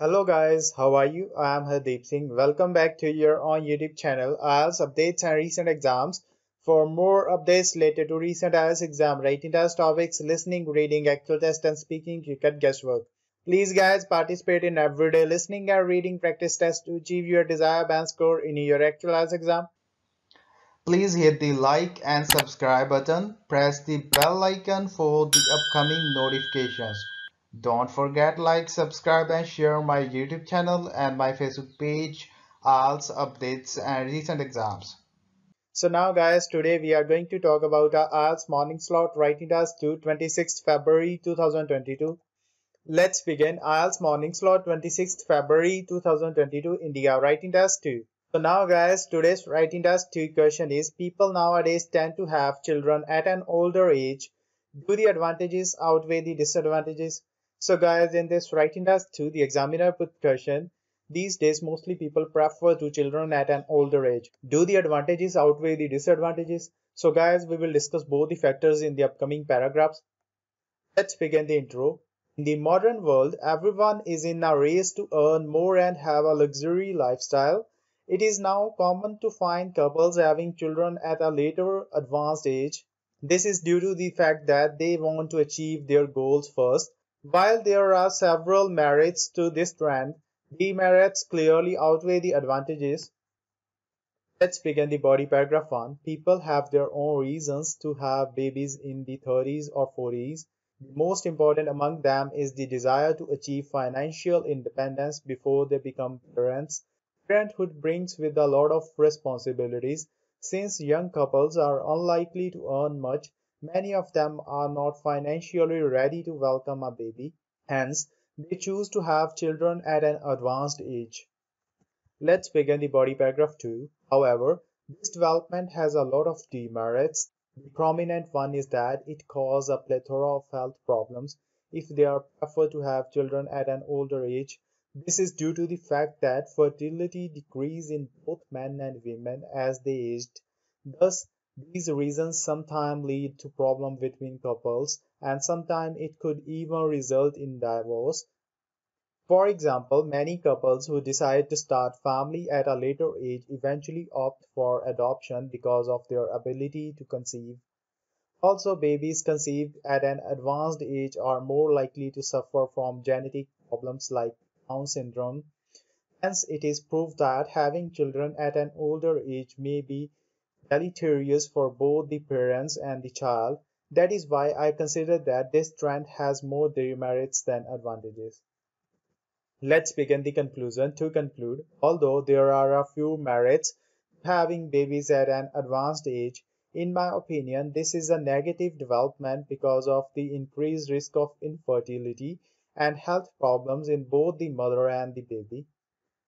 Hello guys, how are you? I am Hardeep Singh. Welcome back to your own YouTube channel IELTS updates and recent exams. For more updates related to recent IELTS exam, writing test topics, listening, reading, actual test and speaking, you can guesswork. Please guys participate in everyday listening and reading practice test to achieve your desired band score in your actual IELTS exam. Please hit the like and subscribe button. Press the bell icon for the upcoming notifications. Don't forget like, subscribe and share my YouTube channel and my Facebook page, IELTS updates and recent exams. So now guys, today we are going to talk about IELTS morning slot writing task two 26th February 2022. Let's begin IELTS morning slot 26th February 2022 India writing task 2. So now guys, today's writing task 2 question is people nowadays tend to have children at an older age. Do the advantages outweigh the disadvantages? So guys, in this writing task 2, the examiner put question, these days mostly people prefer to children at an older age. Do the advantages outweigh the disadvantages? So guys, we will discuss both the factors in the upcoming paragraphs. Let's begin the intro. In the modern world, everyone is in a race to earn more and have a luxury lifestyle. It is now common to find couples having children at a later advanced age. This is due to the fact that they want to achieve their goals first. While there are several merits to this trend, the merits clearly outweigh the advantages. Let's begin the body paragraph 1. People have their own reasons to have babies in the 30s or 40s. The most important among them is the desire to achieve financial independence before they become parents Parenthood brings with a lot of responsibilities. Since young couples are unlikely to earn much, many of them are not financially ready to welcome a baby. Hence, they choose to have children at an advanced age. Let's begin the body paragraph 2. However, this development has a lot of demerits. The prominent one is that it causes a plethora of health problems if they are preferred to have children at an older age this is due to the fact that fertility decreases in both men and women as they aged. Thus, these reasons sometimes lead to problems between couples and sometimes it could even result in divorce. For example, many couples who decide to start family at a later age eventually opt for adoption because of their ability to conceive. Also, babies conceived at an advanced age are more likely to suffer from genetic problems like down syndrome. Hence, it is proved that having children at an older age may be deleterious for both the parents and the child. That is why I consider that this trend has more demerits than advantages. Let's begin the conclusion. To conclude, although there are a few merits having babies at an advanced age, in my opinion, this is a negative development because of the increased risk of infertility and health problems in both the mother and the baby.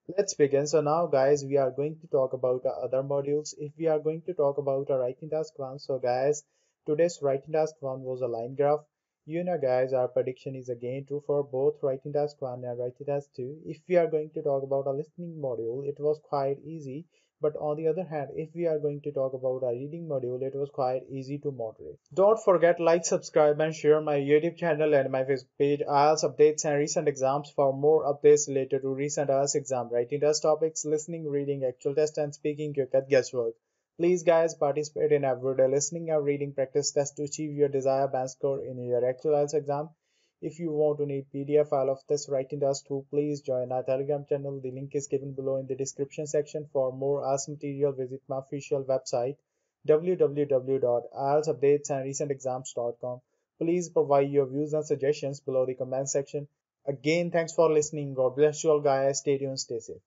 Let's begin. So now guys, we are going to talk about other modules. If we are going to talk about a writing task one, so guys, today's writing task one was a line graph. You know guys, our prediction is again true for both writing task one and writing task two. If we are going to talk about a listening module, it was quite easy but on the other hand, if we are going to talk about a reading module, it was quite easy to moderate. Don't forget like, subscribe and share my YouTube channel and my Facebook page IELTS updates and recent exams for more updates related to recent IELTS exam, writing test topics, listening, reading, actual test and speaking you at guesswork. Please guys participate in everyday listening and reading practice test to achieve your desired band score in your actual IELTS exam. If you want to need PDF file of this writing task two, please join our Telegram channel. The link is given below in the description section. For more IELTS material, visit my official website www.ieltsupdatesandrecentexams.com. Please provide your views and suggestions below the comment section. Again, thanks for listening. God bless you all guys. Stay tuned, stay safe.